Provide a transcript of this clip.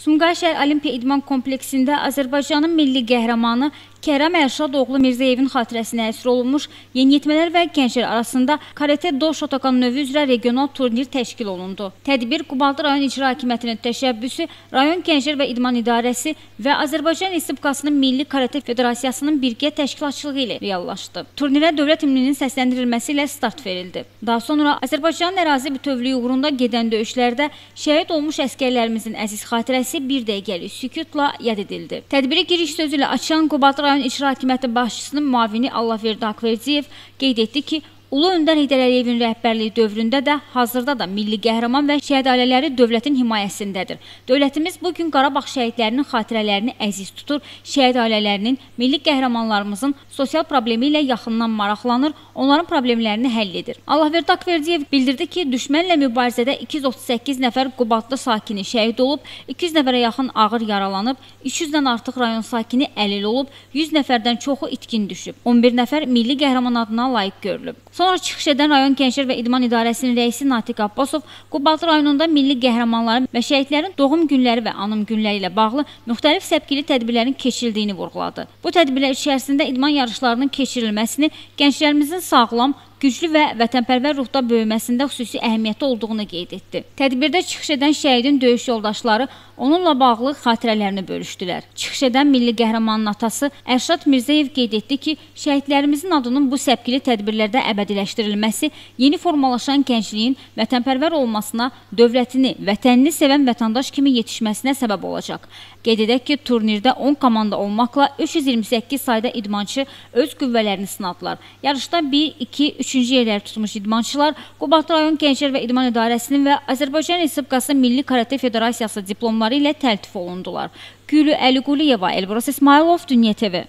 Sumqayıt şəhər Olimpiya İdman kompleksində Azərbaycanın milli qəhrəmanı Kərəm Ərşadoğlu Mirzəyevin xatirəsinə həsr olunmuş yeniyetmələr və gənclər arasında karate do şotokan növü üzrə regional turnir təşkil olundu. Tədbir Qubaltı rayon icra hakimiyyətinin təşəbbüsü, rayon gənclər və idman idarəsi və Azərbaycan Respublikasının Milli Karate Federasiyasının birgə təşkilatçılığı ilə reallaşdı. Turnirə dövlət himninin səsləndirilməsi ilə start verildi. Daha sonra Azərbaycanın ərazi bütövlüyü uğrunda gedən döyüşlərdə şəhid olmuş əskərlərimizin əziz xatirəsi bir dəqiqəlik sükutla yad edildi. Tədbiri giriş sözü ilə açan Qubaltı rayon icra hakimiyyəti başçısının müavini Allahverdi Akverdiyev qeyd etdi ki, Ulu Öndər Heydər Əliyevin rəhbərliyi dövründə də, hazırda da milli qəhrəman və şəhid ailələri dövlətin himayəsindədir. Dövlətimiz bu gün Qarabağ şəhidlərinin xatirələrini əziz tutur, şəhid ailələrinin, milli qəhrəmanlarımızın sosial problemi ilə yaxından maraqlanır, onların problemlərini həll edir. Allahverdi Akverdiyev bildirdi ki, düşmənlə mübarizədə 238 nəfər Qubatlı sakini şəhid olub, 200 nəfərə yaxın ağır yaralanıb, 300-dən artıq rayon sakini əlil olub, 100 nəfərdən çoxu itkin düşüb, 11 nəfər milli qəhrəman adına layiq görülüb. Sonra çıxış edən rayon Gənclər və İdman İdarəsinin rəisi Natiq Abbasov Qubaltı rayonunda milli qəhrəmanların və şəhidlərin doğum günləri və anım günləri ilə bağlı müxtəlif səpkili tədbirlərin keçirildiyini vurğuladı. Bu tədbirlər içərisində idman yarışlarının keçirilməsini, gənclərimizin sağlam, güclü və vətənpərvər ruhda böyüməsində xüsusi əhəmiyyəti olduğunu qeyd etdi. Tədbirdə çıxış edən şəhidin döyüş yoldaşları onunla bağlı xatirələrini bölüşdülər. Çıxış edən milli qəhrəmanın atası Ərşad Mirzəyev qeyd etdi ki, şəhidlərimizin adının bu səpkili tədbirlərdə əbədiləşdirilməsi yeni formalaşan gəncliyin vətənpərvər olmasına, dövlətini, vətənini sevən vətəndaş kimi yetişməsinə səbəb olacaq. Qeyd edək ki, turnirdə 10 komanda olmaqla 328 sayda idmançı öz qüvvələrini sınadılar. Yarışda 1, 2, 3 üçüncü yerləri tutmuş idmançılar Qubadlı rayon Gənclər və İdman İdarəsinin və Azərbaycan Respublikası Milli Karate Federasiyası diplomları ilə təltif olundular. Gülü Əliquliyeva, Elbrus İsmailov, Dünya TV.